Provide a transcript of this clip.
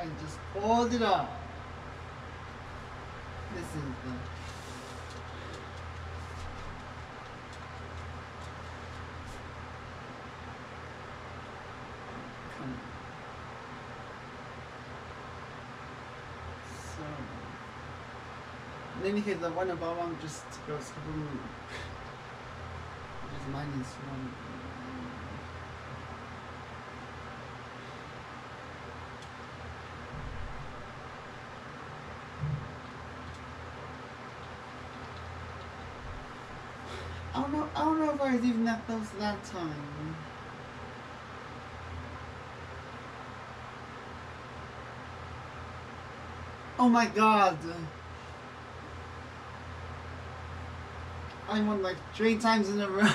and just pulled it up. This is the So in any case the one above one just goes kaboom. Just minus one. I don't know. I don't know if I was even that close that time. Oh my god! I won like three times in a row.